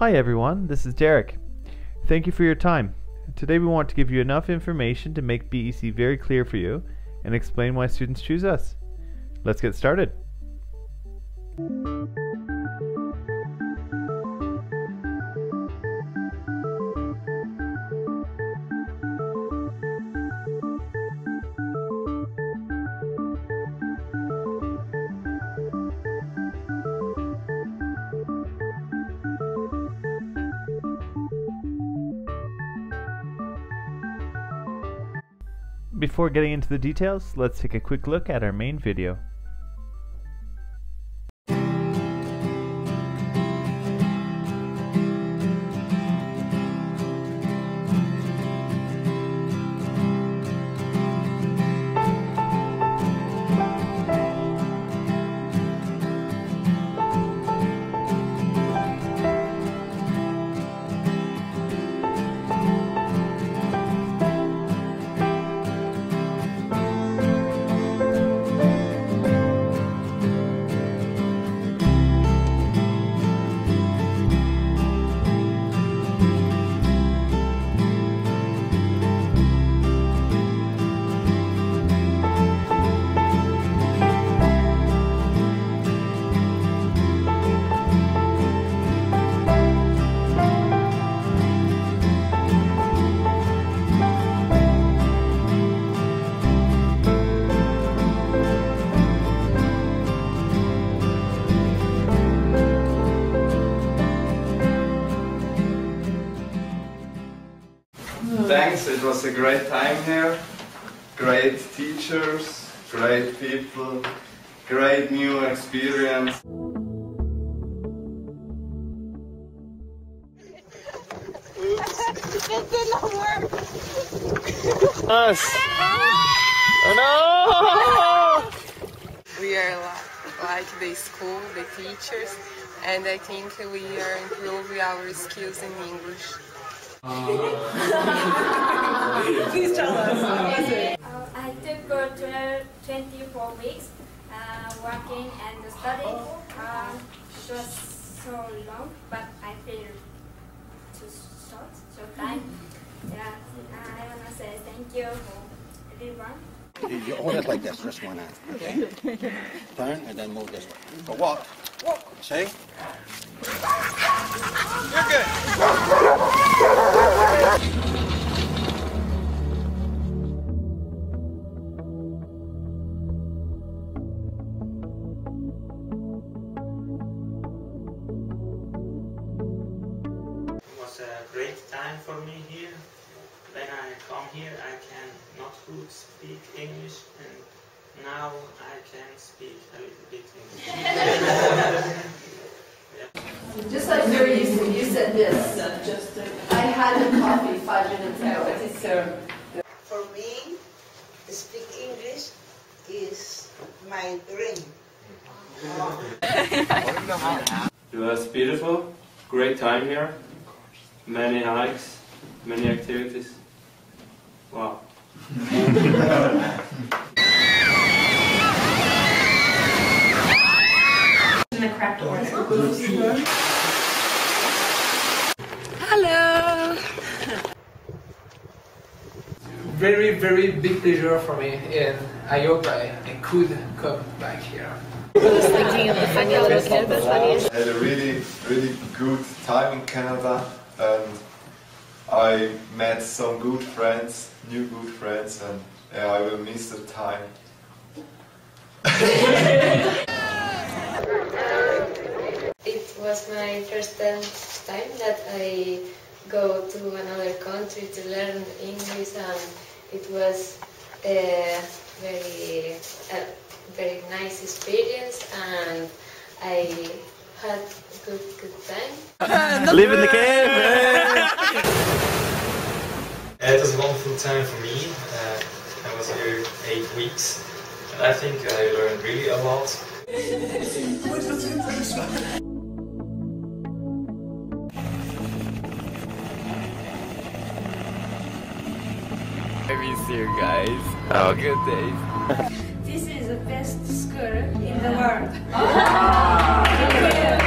Hi everyone, this is Derek. Thank you for your time. Today we want to give you enough information to make BEC very clear for you and explain why students choose us. Let's get started. Before getting into the details, let's take a quick look at our main video. It was a great time here. Great teachers, great people, great new experience. It did not work. Us! Oh We are li- like the school, the teachers, and I think we are improving our skills in English. Please tell us. Uh, I took for 24 weeks uh, working and studying. Uh, it was so long, but I feel too short, so time. Yeah, I want to say thank you for everyone. You you hold it like this, just one hand, okay? Turn and then move this way. So walk. Walk. See? You're good. Great time for me here. When I come here, I can not good speak English, and now I can speak a little bit English. Just like very easy, you said this. Uh, just uh, I had a coffee five minutes ago. So uh, For me, to speak English is my dream. It was beautiful, great time here, many hikes, many activities. Wow. in the correct order. Hello. very, very big pleasure for me, and I hope I, I could come back here. I had a really, really good time in Canada and I met some good friends, new good friends, and yeah, I will miss the time. It was my first time that I go to another country to learn English, and it was a very, a very nice experience, and I had good, good time. Live in the cave! Uh, it was a wonderful time for me. Uh, I was here eight weeks, and I think I learned really a lot. We here, guys. Have a good day. best school in the world. Ah! Thank you.